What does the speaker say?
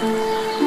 Música